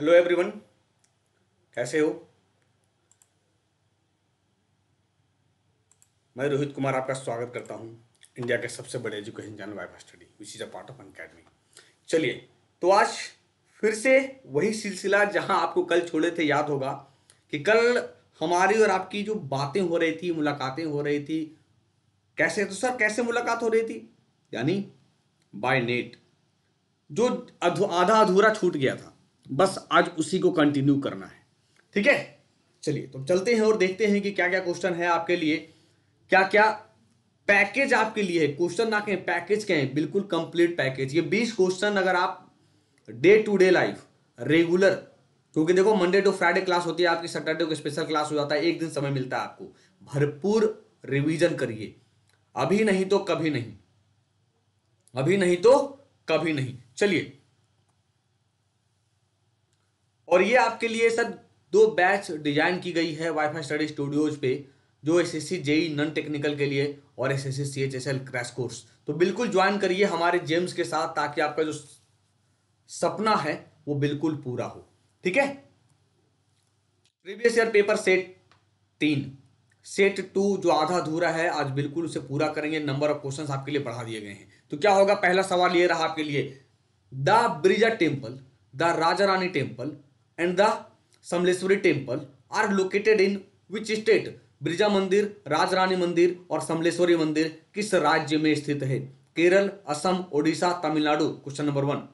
Hello everyone कैसे हो? मैं रोहित कुमार आपका स्वागत करता हूँ इंडिया के सबसे बड़े education channel wifistudy which is a part of academy चलिए तो आज फिर से वही सिलसिला जहाँ आपको कल छोड़े थे, याद होगा कि कल हमारी और आपकी जो बातें हो रही थी, मुलाकातें हो रही थी, कैसे तो सर, कैसे मुलाकात हो रही थी? यानी बाय नेट जो आधा अधूरा छूट गया था। बस आज उसी को कंटिन्यू करना है। ठीक है? चलिए तो चलते हैं और देखते हैं कि क्या क्या क्वेश्चन है आपके लिए। क्या क्या पैकेज आपके लिए है? क्वेश्चन ना कहें पैकेज कहें, बिल्कुल कंप्लीट पैकेज ये बीस क्वेश्चन अगर आप day to day life regular क्योंकि देखो मंडे टू फ्राइडे क्लास होती है, आपकी सैटरडे को स्पेशल क्लास हो जाता है, एक दिन समय मिलता है आपको। भरपूर रिवीजन करिए। अभी नहीं तो कभी नहीं। अभी नहीं तो कभी नहीं। चलिए और ये आपके लिए सर दो बैच डिज़ाइन की गई है वाईफाई स्टडी स्टूडियोज पे, जो S S C JE non technical के लिए और S S C C H S L crash course तो बिल्कुल ज्वाइन करिए हमारे जेम्स के साथ ताकि आपका जो सपना है वो बिल्कुल पूरा हो। ठीक है? प्रीवियस ईयर पेपर सेट तीन। सेट टू जो आधा अधूरा है, आज बिल्कुल उसे पूरा करेंगे। नंबर ऑफ़ क्वेश्चंस आपके लिए बढ़ा दिए गए हैं। तो क्या होगा? पहला सवाल ये रहा आपके लिए। The Brija temple the Raja Rani temple and the Samaleshwari temple are located in which state Brija मंदिर राजरानी मंदिर और समलेश्वरी मंदिर किस राज्य में स्थित है? Kerala, Assam, Odisha, Tamil Nadu? Question number one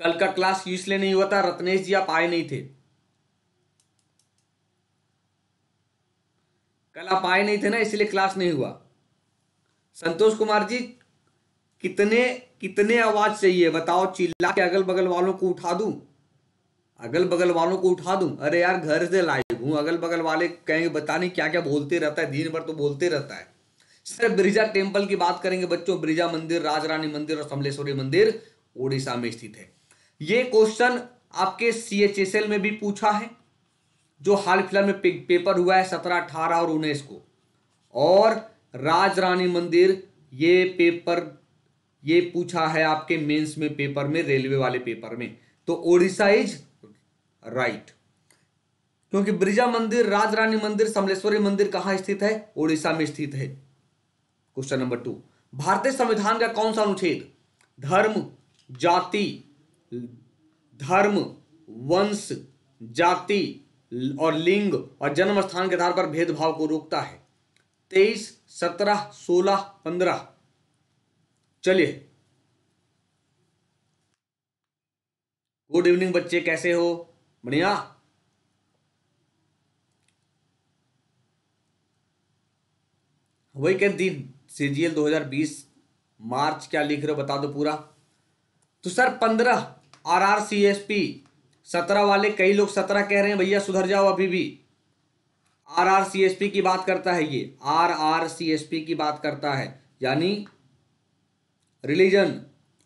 कल का क्लास इसलिए नहीं हुआ था? रत्नेश जी, आप आए नहीं थे। कल आप आए नहीं थे ना, इसलिए क्लास नहीं हुआ। संतोष कुमार जी कितने कितने आवाज़ चाहिए? बताओ चिल्ला के अगल बगल वालों को उठा दूँ? अगल बगल वालों को उठा दूँ? अरे यार घर से लाइव हूँ अगल बगल वाले कहेंगे बता नहीं क्या क्या बोलते रहता है? दिन भर तो बोलते रहता है। सिर्फ़ ब्रिजा टेंपल की बात करेंगे बच्चों। ब्रिजा मंदिर राजरानी मंदिर और समलेश्वरी मंदिर ओडिशा में स्थित है। ये क्वेश्चन आपके सीएचएसएल में भी पूछा है जो हाल फ़िलहाल में पे, पेपर हुआ है सत्रह अठारह और उन्नीस को। और राजरानी मंदिर ये पेपर ये पूछा है आपके मेंस में पेपर में, रेलवे वाले पेपर में। तो ओडिशा इज़ राइट। क्योंकि ब्रिजा मंदिर, राजरानी मंदिर, समलेश्वरी मंदिर कहाँ स्थित है? ओडिशा में स्थित है। Question number two. भारतीय संविधान का कौन सा अनुच्छेद? धर्म, जाति, धर्म, वंश, जाति और लिंग और जन्म स्थान के आधार पर भेदभाव को रोकता है। तेईस, सत्रह, सोलह, पंद्रह। चलिए। गुड इवनिंग बच्चे, कैसे हो? बढ़िया? वही कह दिन सीजीएल 2020 मार्च क्या लिख रहे हो बता दो पूरा। तो सर पंद्रह R R C S P, सत्रह वाले कई लोग सत्रह कह रहे हैं, भैया सुधर जाओ अभी भी। R R C S P की बात करता है ये, R R C S P की बात करता है, यानी religion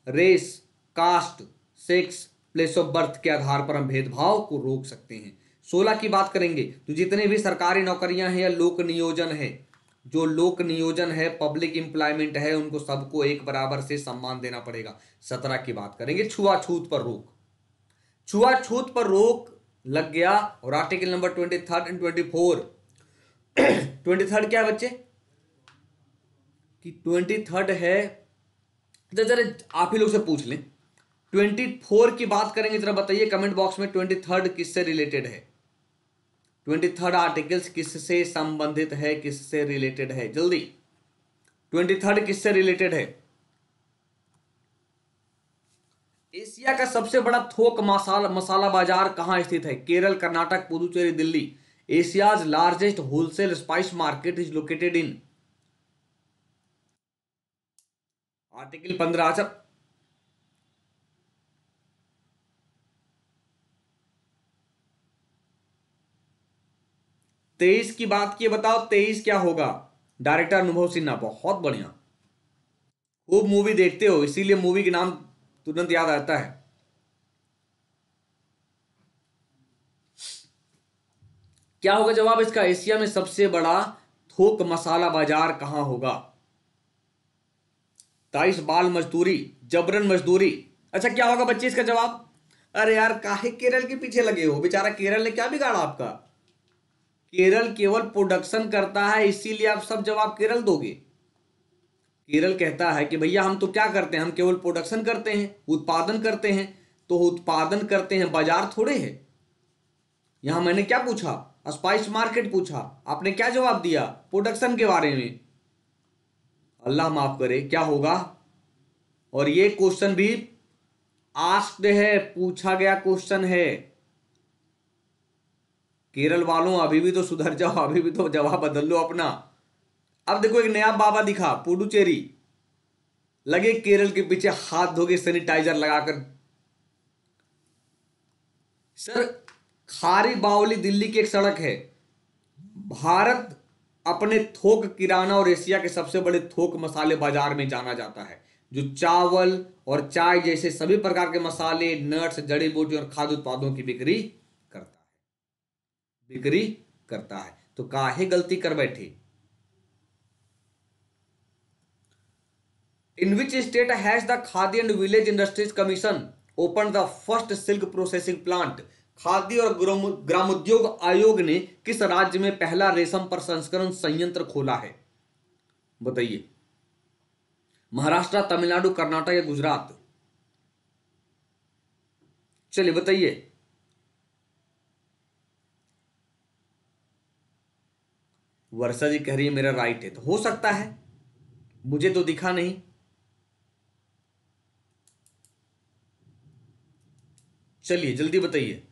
race caste sex place of birth के आधार पर हम भेदभाव को रोक सकते हैं। सोलह की बात करेंगे तो जितने भी सरकारी नौकरियाँ हैं या लोक नियोजन है, जो लोक नियोजन है पब्लिक इंप्लॉयमेंट है, उनको सबको एक बराबर से सम्मान देना पड़ेगा। सत्रह की बात करेंगे, छुआछूत पर रोक। छुआछूत पर रोक लग गया और article number twenty third and twenty four twenty third क्या बच्चे? कि ट्वेंटी थर्ड है जरा आप ही लोग से पूछ लें। ट्वेंटी फोर की बात करेंगे, जरा बताइए कमेंट बॉक्स में ट्वेंटी थर्ड किससे रिलेटेड है? ट्वेंटी थर्ड आर्टिकल्स किससे संबंधित है, किससे रिलेटेड है? जल्दी। ट्वेंटी थर्ड किससे रिलेटेड है? एशिया का सबसे बड़ा थोक मसाला मसाला बाज़ार कहाँ स्थित है? Kerala, Karnataka, Puducherry, Delhi. Asia's largest wholesale spice market is located in article पंद्रह अच्छा। तेईस की बात की बताओ, तेईस क्या होगा? डायरेक्टर अनुभव सिन्हा, बहुत बढ़िया। खूब मूवी देखते हो, इसीलिए मूवी के नाम तुरंत याद आता है। क्या होगा जवाब इसका? एशिया में सबसे बड़ा थोक मसाला बाज़ार कहाँ होगा? ताइस बाल मजदूरी, जबरन मजदूरी। अच्छा क्या होगा बच्चे इसका जवाब? अरे यार, काहे केरल के पीछे लगे हो? बेचारा, केरल ने क्या बिगाड़ा आपका? केरल केवल प्रोडक्शन करता है, इसीलिए आप सब जवाब केरल दोगे। केरल कहता है कि भैया, हम तो क्या करते हैं? हम केवल प्रोडक्शन करते हैं, उत्पादन करते हैं। तो उत्पादन करते हैं, बाज़ार थोड़े है। यहाँ मैंने क्या पूछा? स्पाइस मार्केट पूछा। आपने क्या जवाब दिया? प्रोडक्शन के बारे में। अल्लाह माफ़ करे, क्या होगा? और ये क्वेश्चन भी आस्क्ड है, पूछा गया क्वेश्चन है। केरल वालों, अभी भी तो सुधर जाओ, अभी भी तो जवाब बदल लो अपना। अब देखो, एक नया बाबा दिखा, पुडुचेरी। लगे केरल के पीछे हाथ धोके सैनिटाइजर लगाकर। सर, खारी बावली दिल्ली की एक सड़क है। भारत अपने थोक किराना और एशिया के सबसे बड़े थोक मसाले बाज़ार में जाना जाता है, जो चावल और चाय जैसे सभी प्रकार के मसाले नट्स जड़ी बूटी और खाद्य उत्पादों की बिक्री करता है। बिक्री करता है। तो काहे गलती कर बैठे? In which state has the Khadi and village industries commission open the first silk processing plant खाद्य और ग्रामोद्योग आयोग ने किस राज्य में पहला रेशम प्रसंस्करण संयंत्र खोला है? बताइए। महाराष्ट्र, तमिलनाडु, कर्नाटक या गुजरात? चलिए, बताइए। वर्षा जी कह रही है मेरा राइट है तो हो सकता है। मुझे तो दिखा नहीं। चलिए, जल्दी बताइए।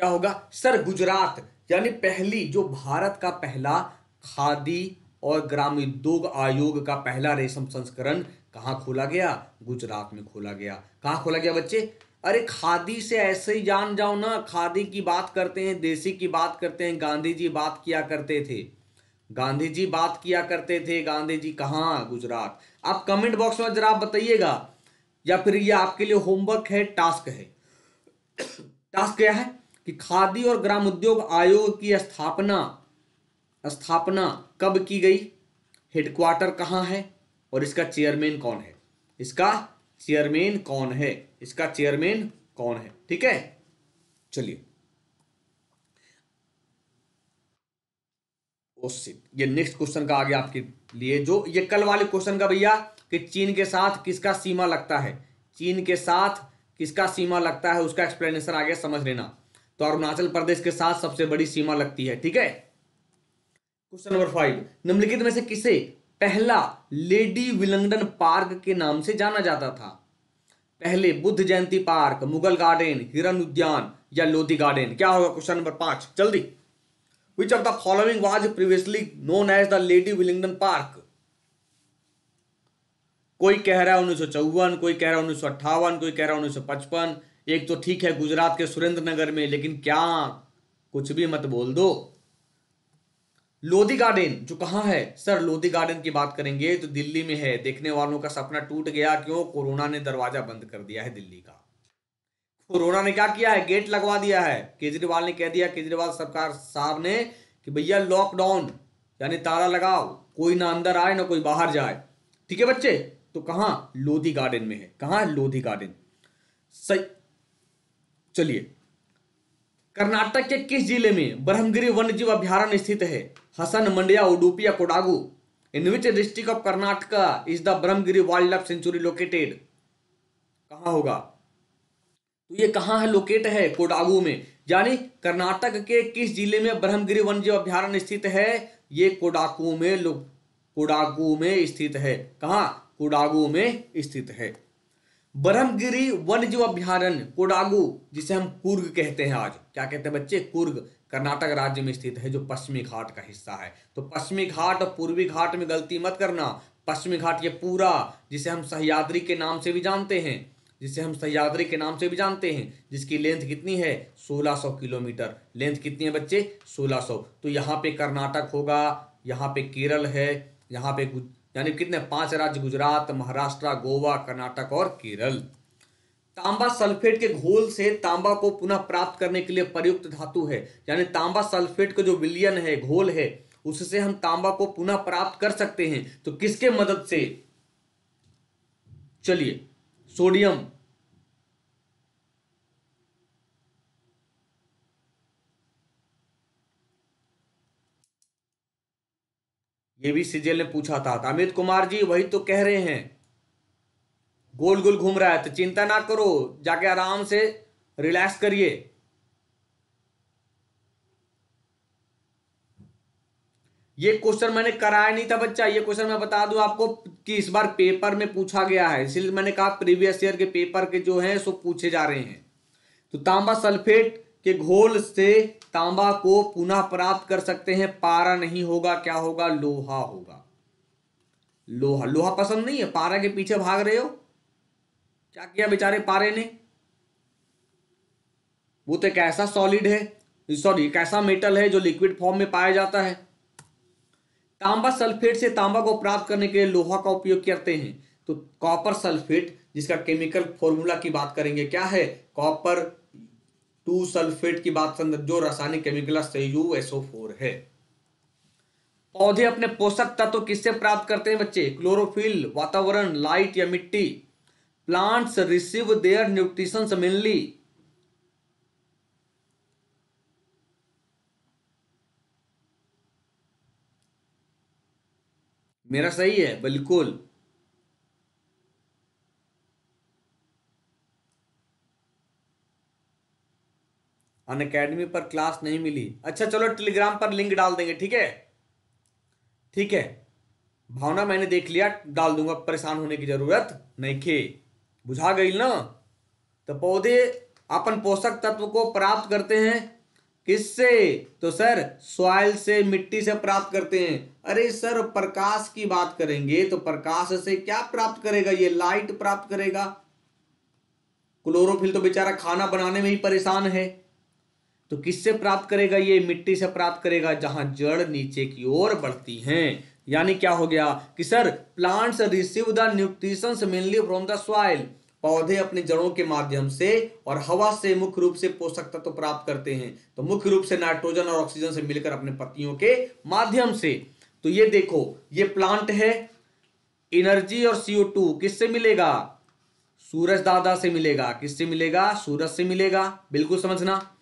क्या होगा? सर, गुजरात, यानी पहली, जो भारत का पहला खादी और ग्रामोद्योग आयोग का पहला रेशम संस्करण कहाँ खोला गया? गुजरात में खोला गया। कहाँ खोला गया बच्चे? अरे, खादी से ऐसे ही जान जाओ ना। खादी की बात करते हैं, देसी की बात करते हैं, गांधी जी बात किया करते थे। गांधी जी बात किया करते थे। गांधी जी कहाँ? गुजरात। आप कमेंट बॉक्स में जरा बताइएगा, या फिर ये आपके लिए होमवर्क है, टास्क है। टास्क क्या है? कि खादी और ग्राम उद्योग आयोग की स्थापना स्थापना कब की गई? हेडक्वार्टर कहाँ है? और इसका चेयरमैन कौन है? इसका चेयरमैन कौन है? इसका चेयरमैन कौन है? ठीक है? चलिए। ये नेक्स्ट क्वेश्चन का आगे आपके लिए जो, ये कल वाले क्वेश्चन का भैया, कि चीन के साथ किसका सीमा लगता है? चीन के साथ किसका सीमा लगता है? उसका एक्सप्लेनेशन आगे समझ लेना। तो अरुणाचल प्रदेश के साथ सबसे बड़ी सीमा लगती है, ठीक है? क्वेश्चन नंबर फाइव निम्नलिखित में से किसे पहला लेडी विलंगडन पार्क के नाम से जाना जाता था? पहले बुद्ध जयंती पार्क, मुगल गार्डन, हिरन उद्यान या लोधी गार्डन? क्या होगा क्वेश्चन नंबर पाँच? जल्दी। Which of the following was previously known as the lady Willingdon park कोई कह रहा है उन्नीस सौ चौवन, कोई कह रहा है उन्नीस सौ अट्ठावन, कोई कह रहा है उन्नीस सौ पचपन एक तो ठीक है गुजरात के सुरेंद्र नगर में, लेकिन क्या कुछ भी मत बोल दो। लोधी गार्डन, जो कहाँ है? सर, लोधी गार्डन की बात करेंगे तो दिल्ली में है। देखने वालों का सपना टूट गया क्यों? कोरोना ने दरवाज़ा बंद कर दिया है दिल्ली का। कोरोना ने क्या किया है? गेट लगवा दिया है। केजरीवाल ने कह दिया, केजरीवाल सरकार साहब ने कि भैया लॉकडाउन यानी ताला लगाओ। कोई ना अंदर आए, ना कोई बाहर जाए। ठीक है बच्चे? तो कहाँ? लोधी गार्डन में है। कहाँ लोधी गार्डन? सही चलिए। कर्नाटक के किस ज़िले में ब्रह्मगिरी वन्य जीव अभ्यारण्य स्थित है? हसन, मंडिया, उडुपी या Kodagu? In which district of Karnataka is the Brahmagiri wildlife sanctuary located कहाँ होगा? तो ये कहाँ है लोकेट है कोडागु में? यानी कर्नाटक के किस ज़िले में ब्रह्मगिरी वन्य जीव अभ्यारण्य स्थित है? ये कोडाकू में कोडागु में स्थित है। कहा? कोडागु में स्थित है। ब्रह्मगिरी वन्य जीव अभ्यारण्य, कोडागु, जिसे हम कुर्ग कहते हैं आज। क्या कहते हैं बच्चे? कुर्ग, कर्नाटक राज्य में स्थित है, जो पश्चिमी घाट का हिस्सा है। तो पश्चिमी घाट और पूर्वी घाट में गलती मत करना। पश्चिमी घाट ये पूरा, जिसे हम सह्याद्री के नाम से भी जानते हैं। जिसे हम सह्याद्री के नाम से भी जानते हैं, जिसकी लेंथ कितनी है? 1600 किलोमीटर। लेंथ कितनी है बच्चे? 1600 तो यहाँ पे कर्नाटक होगा, यहाँ पे केरल है, यहाँ पे यानी कितने? पाँच राज्य, गुजरात, महाराष्ट्र, गोवा, कर्नाटक और केरल। तांबा सल्फेट के घोल से तांबा को पुनः प्राप्त करने के लिए प्रयुक्त धातु है। यानी तांबा सल्फेट का जो विलियन है, घोल है, उससे हम तांबा को पुनः प्राप्त कर सकते हैं। तो किसके मदद से? चलिए, सोडियम। ये भी सीजीएल ने पूछा था तो अमित कुमार जी, वही तो कह रहे हैं। गोल गोल घूम रहा है तो चिंता ना करो, जाके आराम से रिलैक्स करिए। ये क्वेश्चन मैंने कराया नहीं था बच्चा, ये क्वेश्चन मैं बता दूँ आपको कि इस बार पेपर में पूछा गया है। इसलिए मैंने कहा प्रीवियस ईयर के पेपर के जो हैं, सो पूछे जा रहे हैं। तो तांबा सल्फेट के घोल से तांबा को पुनः प्राप्त कर सकते हैं, पारा नहीं होगा, क्या होगा? लोहा होगा। लोहा लोहा पसंद नहीं है? पारा के पीछे भाग रहे हो? क्या किया बेचारे पारे ने? वो तो एक ऐसा सॉलिड है सॉरी एक ऐसा मेटल है जो लिक्विड फॉर्म में पाया जाता है। तांबा सल्फेट से तांबा को प्राप्त करने के लिए लोहा का उपयोग करते हैं। तो कॉपर सल्फेट जिसका केमिकल फॉर्मूला की बात करेंगे, क्या है? कॉपर टू सल्फेट की बात जो रासायनिक केमिकल एसओ फोर है। पौधे अपने पोषक तत्व तो किससे प्राप्त करते हैं बच्चे? क्लोरोफिल वातावरण लाइट या मिट्टी। Plants receive their nutrition mainly मेरा सही है, बिल्कुल। अन अकेडमी पर क्लास नहीं मिली। अच्छा चलो टेलीग्राम पर लिंक डाल देंगे, ठीक है? ठीक है। भावना मैंने देख लिया, डाल दूँगा, परेशान होने की ज़रूरत नहीं खे बुझा गई ना? तो पौधे अपन पोषक तत्व को प्राप्त करते हैं। किससे? तो सर सॉइल से, मिट्टी से प्राप्त करते हैं। अरे सर, प्रकाश की बात करेंगे तो प्रकाश से क्या प्राप्त करेगा? ये लाइट प्राप्त करेगा। क्लोरोफिल तो बेचारा खाना बनाने में ही परेशान है। तो किससे प्राप्त करेगा ये? मिट्टी से प्राप्त करेगा, जहाँ जड़ नीचे की ओर बढ़ती हैं। यानी क्या हो गया कि sir, plants receive the nutrition mainly from the soil पौधे अपने जड़ों के माध्यम से और हवा से मुख्य रूप से पोषक तत्व तो प्राप्त करते हैं। तो मुख्य रूप से नाइट्रोजन और ऑक्सीजन से मिलकर अपने पत्तियों के माध्यम से। तो ये देखो, ये प्लांट है। एनर्जी और सीओ टू किससे मिलेगा? सूरज दादा से मिलेगा। किससे मिलेगा? सूरज से मिलेगा। बिल्कुल समझना।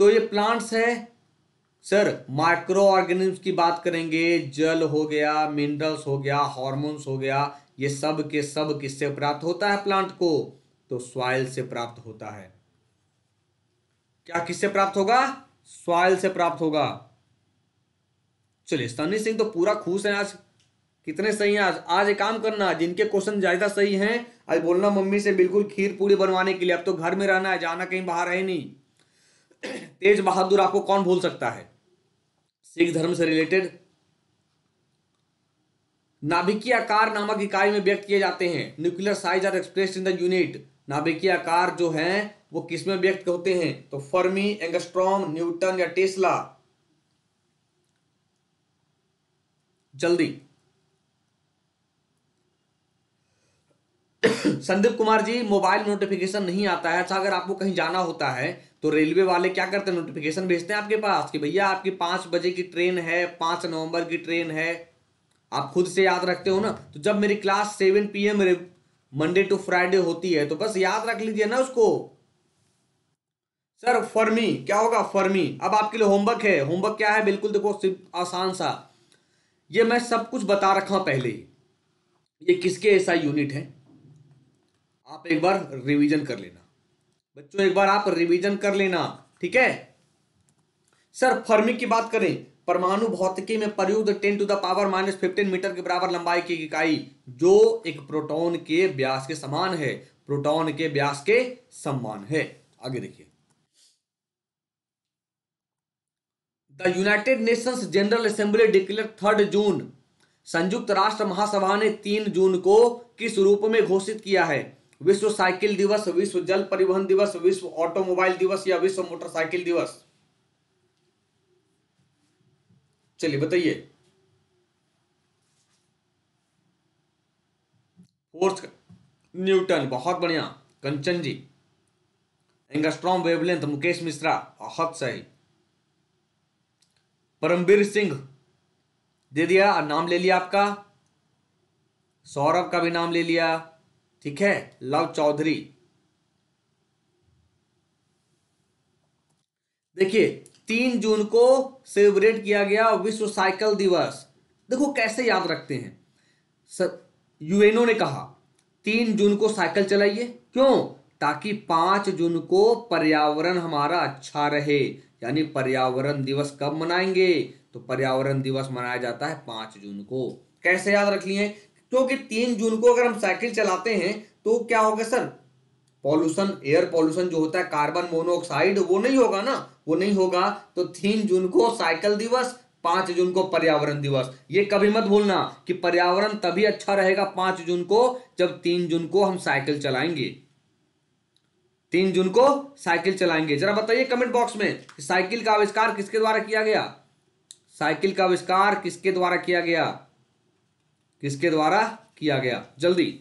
तो ये प्लांट्स है। सर माइक्रो ऑर्गेनिज्म की बात करेंगे। जल हो गया मिनरल्स हो गया हॉर्मोन्स हो गया, ये सब के सब किससे प्राप्त होता है प्लांट को? तो सॉइल से प्राप्त होता है। क्या किससे प्राप्त होगा? सॉइल से प्राप्त होगा। चलिए सनी सिंह तो पूरा खुश है आज। कितने सही हैं आज। आज एक काम करना, जिनके क्वेश्चन ज़्यादा सही हैं, आज बोलना मम्मी से, बिल्कुल खीर पूरी बनवाने के लिए। अब तो घर में रहना है, जाना कहीं बाहर है नहीं। तेज बहादुर आपको कौन भूल सकता है? सिख धर्म से रिलेटेड नाभिकीय आकार नामक इकाई में व्यक्त किए जाते हैं। Nuclear size are express in the unit नाभिकीय आकार जो है, वो किसमें व्यक्त होते हैं? तो फर्मी, एंगस्ट्रॉम, न्यूटन या टेस्ला। जल्दी। संदीप कुमार जी, मोबाइल नोटिफिकेशन नहीं आता है। अच्छा अगर आपको कहीं जाना होता है तो रेलवे वाले क्या करते हैं? नोटिफिकेशन भेजते हैं आपके पास कि भैया, आपकी पाँच बजे की ट्रेन है, पाँच नवंबर की ट्रेन है। आप खुद से याद रखते हो ना? तो जब मेरी class seven P M Monday to Friday होती है तो बस याद रख लीजिए ना उसको। सर फर्मी क्या होगा? फर्मी अब आपके लिए होमवर्क है। होमवर्क क्या है? बिल्कुल देखो आसान सा। ये मैं सब कुछ बता रखा पहले। ये किसके ऐसा यूनिट है? आप एक बार रिवीजन कर लेना। बच्चों, एक बार आप रिवीजन कर लेना, ठीक है? सर फर्मी की बात करें, परमाणु भौतिकी में प्रयुक्त ten to the power minus fifteen metre के बराबर लंबाई की इकाई, जो एक प्रोटॉन के व्यास के समान है। प्रोटॉन के व्यास के समान है। आगे देखिए। The United Nations General Assembly declare third June संयुक्त राष्ट्र महासभा ने तीन जून को किस रूप में घोषित किया है? विश्व साइकिल दिवस, विश्व जल परिवहन दिवस, विश्व ऑटोमोबाइल दिवस या विश्व मोटरसाइकिल दिवस? चलिए बताइए। फोर्स न्यूटन, बहुत बढ़िया। कंचन जी। एंगस्ट्रॉम, वेवलेंथ, मुकेश मिश्रा, बहुत सही। परमवीर सिंह, दे दिया, नाम ले लिया आपका। सौरभ का भी नाम ले लिया। ठीक है? लव चौधरी। देखिए, तीन जून को सेलिब्रेट किया गया विश्व साइकिल दिवस। देखो, कैसे याद रखते हैं। सर, यूएनओ ने कहा, तीन जून को साइकिल चलाइए। क्यों? ताकि पाँच जून को पर्यावरण हमारा अच्छा रहे। यानी पर्यावरण दिवस कब मनाएँगे? तो पर्यावरण दिवस मनाया जाता है पाँच जून को। कैसे याद रख लिए क्योंकि तीन जून को अगर हम साइकिल चलाते हैं तो क्या होगा सर? पॉल्यूशन एयर पॉल्यूशन जो होता है कार्बन मोनोऑक्साइड वो नहीं होगा ना? वो नहीं होगा। तो तीन जून को साइकिल दिवस, पाँच जून को पर्यावरण दिवस। ये कभी मत भूलना कि पर्यावरण तभी अच्छा रहेगा पाँच जून को, जब तीन जून को हम साइकिल चलाएँगे। तीन जून को साइकिल चलाएँगे। जरा बताइए कमेंट बॉक्स में साइकिल का आविष्कार किसके द्वारा किया गया? साइकिल का आविष्कार किसके द्वारा किया गया? किसके द्वारा किया गया? जल्दी।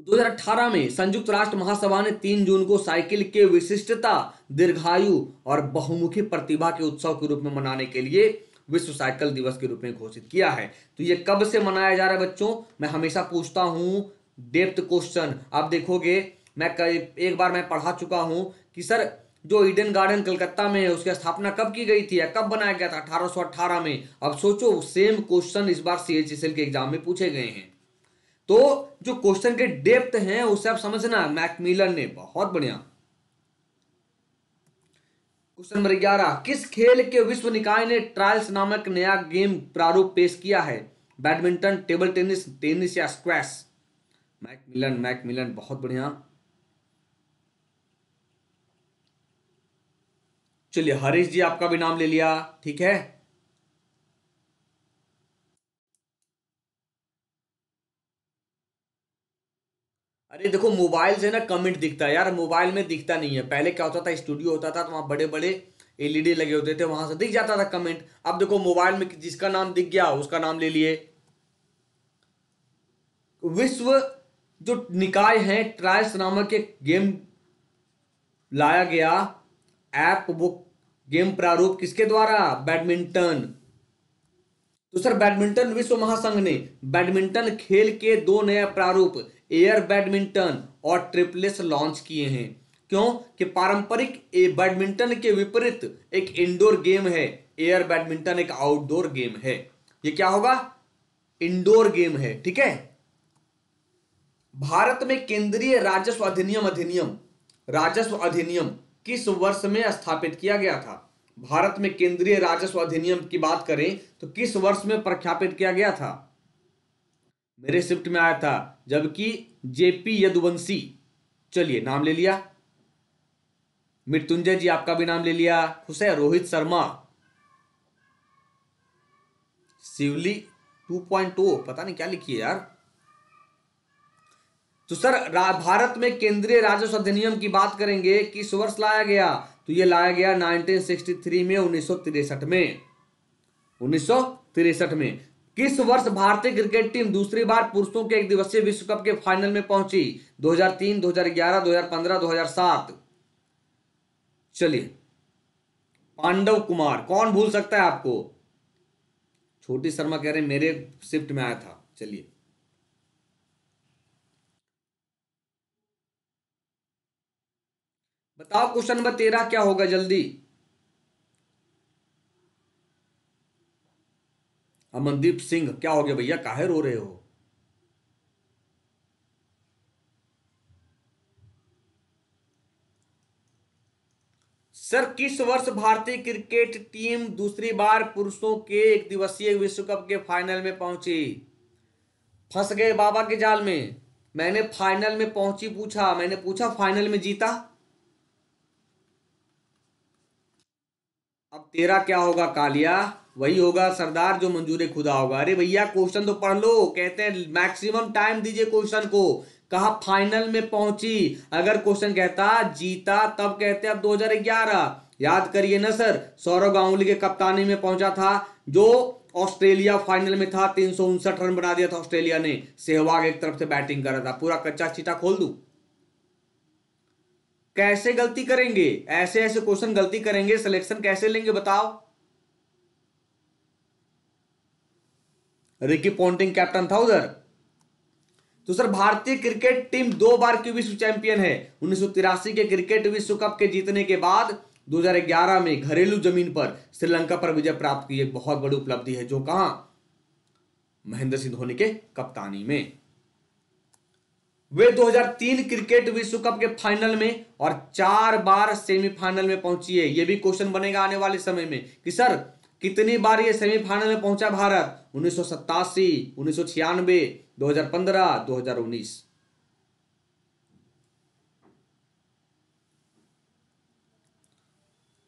2018 में संयुक्त राष्ट्र महासभा ने 3 जून को साइकिल के विशिष्टता, दीर्घायु और बहुमुखी प्रतिभा के उत्सव के रूप में मनाने के लिए विश्व साइकिल दिवस के रूप में घोषित किया है। तो ये कब से मनाया जा रहा है बच्चों? मैं हमेशा पूछता हूँ, डेप्थ क्वेश्चन। आप देखोगे, मैं कई, एक बार मैं पढ़ा चुका हूँ कि सर जो ईडन गार्डन कलकत्ता में है, उसकी स्थापना कब की गई थी या कब बनाया गया था 1818 में? अब सोचो सेम क्वेश्चन इस बार सीएचएसएल के एग्ज़ाम में पूछे गए हैं। तो जो क्वेश्चन के डेप्थ हैं, उसे आप समझना मैकमिलन ने, बहुत बढ़िया। क्वेश्चन नंबर ग्यारह, किस खेल के विश्व निकाय ने ट्रायल्स नामक नया गेम प्रारूप पेश किया है? बैडमिंटन टेबल टेनिस टेनिस या स्क्वैश मैकमिलन मैकमिलन बहुत बढ़िया। चलिए, हरीश जी आपका भी नाम ले लिया, ठीक है? अरे देखो, मोबाइल से ना कमेंट दिखता है यार, मोबाइल में दिखता नहीं है। पहले क्या होता था स्टूडियो होता था तो वहाँ बड़े बड़े एलईडी लगे होते थे, वहाँ से दिख जाता था कमेंट अब देखो, मोबाइल में जिसका नाम दिख गया, उसका नाम ले लिए। विश्व जो निकाय है, ट्रायस नामक एक गेम लाया गया। ऐप बुक गेम प्रारूप किसके द्वारा? बैडमिंटन। तो सर, बैडमिंटन विश्व महासंघ ने बैडमिंटन खेल के दो नए प्रारूप, एयर बैडमिंटन और ट्रिपलेस लॉन्च किए हैं। क्यों? कि पारंपरिक बैडमिंटन के विपरीत एक इंडोर गेम है। एयर बैडमिंटन एक आउटडोर गेम है। ये क्या होगा? इंडोर गेम है, ठीक है? भारत में केंद्रीय राजस्व अधिनियम अधिनियम, राजस्व अधिनियम किस वर्ष में स्थापित किया गया था? भारत में केंद्रीय राजस्व अधिनियम की बात करें तो किस वर्ष में प्रख्यापित किया गया था? मेरे शिफ्ट में आया था, जबकि जेपी यदुवंशी। चलिए, नाम ले लिया। मृत्युंजय जी, आपका भी नाम ले लिया। खुश है, रोहित शर्मा। शिवली 2.0 पता नहीं क्या लिखिए यार। तो सर भारत में केंद्रीय राजस्व अधिनियम की बात करेंगे किस वर्ष लाया गया? तो ये लाया गया 1963 में उन्नीस में। उन्नीस में। किस वर्ष भारतीय क्रिकेट टीम दूसरी बार पुरुषों के एक दिवसीय विश्व कप के फाइनल में पहुँची? 2003, 2011, 2015, 2007 चलिए। पांडव कुमार कौन भूल सकता है आपको? छोटी शर्मा कह रहे मेरे शिफ्ट में आया था। चलिए। बताओ क्वेश्चन नंबर तेरह क्या होगा जल्दी? अमनदीप सिंह, क्या हो गया भैया? काहे रो रहे हो? सर, किस वर्ष भारतीय क्रिकेट टीम दूसरी बार पुरुषों के एक दिवसीय विश्व कप के फाइनल में पहुँची? फंस गए बाबा के जाल में। मैंने फाइनल में पहुँची, पूछा। मैंने पूछा, फाइनल में जीता? अब तेरा क्या होगा, कालिया? वही होगा सरदार जो मंजूर खुदा होगा। अरे भैया क्वेश्चन तो पढ़ लो। कहते हैं मैक्सिमम टाइम दीजिए क्वेश्चन को। कहा फाइनल में पहुँची। अगर क्वेश्चन कहता, जीता, तब कहते, अब 2011 याद करिए ना सर, सौरव गांगुली के कप्तानी में पहुँचा था, जो ऑस्ट्रेलिया फाइनल में था, तीन सौ उनसठ रन बना दिया था ऑस्ट्रेलिया ने। सहवाग एक तरफ़ से बैटिंग कर रहा था। पूरा कच्चा चीटा खोल दू? कैसे गलती करेंगे? ऐसे ऐसे क्वेश्चन गलती करेंगे। सिलेक्शन कैसे लेंगे बताओ। रिकी पॉन्टिंग कैप्टन था उधर। तो सर, भारतीय क्रिकेट टीम दो बार की विश्व चैंपियन है? उन्नीस सौ तिरासी के क्रिकेट विश्व कप के जीतने के बाद 2011 में घरेलू ज़मीन पर श्रीलंका पर विजय प्राप्त की एक बहुत बड़ी उपलब्धि है, जो कहा? महेंद्र सिंह धोनी के कप्तानी में। वे 2003 क्रिकेट विश्व कप के फाइनल में और चार बार सेमीफाइनल में पहुँची है। यह भी क्वेश्चन बनेगा आने वाले समय में कि सर, कितनी बार ये सेमीफाइनल में पहुँचा भारत? उन्नीस सौ सत्तासी, उन्नीस सौ छियानबे दो हज़ार पंद्रह, दो हज़ार उन्नीस।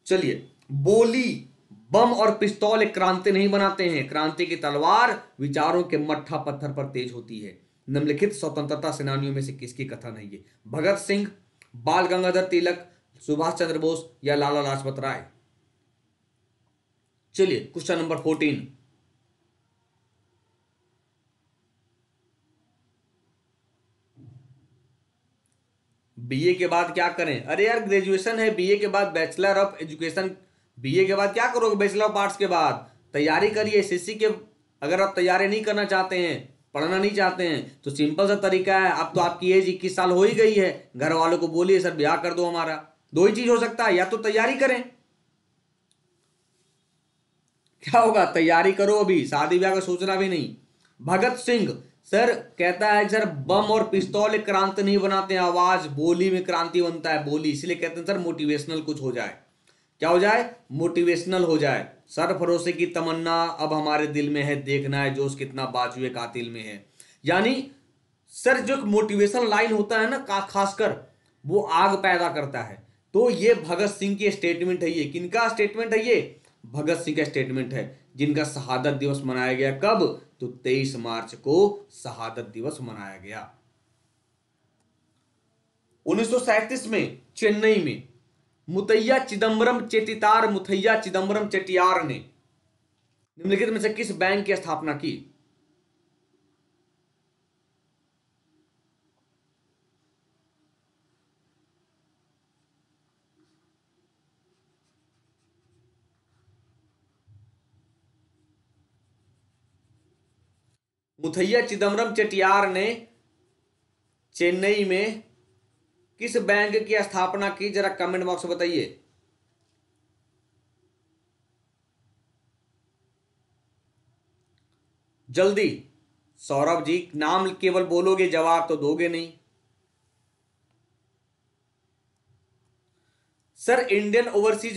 चलिए, बोली, बम और पिस्तौल एक क्रांति नहीं बनाते हैं। क्रांति की तलवार विचारों के मट्ठा पत्थर पर तेज होती है। निम्नलिखित स्वतंत्रता सेनानियों में से किसकी कथा नहीं है? भगत सिंह, बाल गंगाधर तिलक, सुभाष चंद्र बोस या लाला लाजपत राय? चलिए क्वेश्चन नंबर फोर्टीन बीए के बाद क्या करें? अरे यार ग्रेजुएशन है बीए के बाद बैचलर ऑफ़ एजुकेशन बीए के बाद क्या करोगे बैचलर ऑफ़ आर्ट्स के बाद? तैयारी करिए एसएससी के, अगर आप तैयारी नहीं करना चाहते हैं पढ़ना नहीं चाहते हैं। तो सिंपल सा तरीका है, अब तो आपकी एज इक्कीस साल हो ही गई है। घर वालों को बोलिए, सर, ब्याह कर दो हमारा। दो ही चीज़ हो सकता है, या तो तैयारी करें। क्या होगा, तैयारी करो अभी, शादी ब्याह का सोचना भी नहीं। भगत सिंह, सर, कहता है, सर, बम और पिस्तौल क्रांति नहीं बनाते हैं, आवाज़ बोली में क्रांति बनता है, बोली। इसलिए कहते हैं, सर मोटिवेशनल कुछ हो जाए। क्या हो जाए? मोटिवेशनल हो जाए। सर भरोसे की तमन्ना अब हमारे दिल में है, देखना है जोश कितना बाजुए कातिल में है। यानी सर, जो मोटिवेशन लाइन होता है ना खासकर, वो आग पैदा करता है। तो ये भगत सिंह की स्टेटमेंट है ये। किनका स्टेटमेंट है ये? भगत सिंह का स्टेटमेंट है, जिनका शहादत दिवस मनाया गया कब? तो 23 मार्च को शहादत दिवस मनाया गया। उन्नीस में, चेन्नई में मुतैया चिदम्बरम चेटितार मुथैया चिदम्बरम चेटियार ने निम्नलिखित में से किस बैंक की स्थापना की? मुथैया चिदम्बरम चेटियार ने चेन्नई में किस बैंक की स्थापना की? जरा कमेंट बॉक्स में बताइए। जल्दी। सौरभ जी, नाम केवल बोलोगे, जवाब तो दोगे नहीं। Sir Indian overseas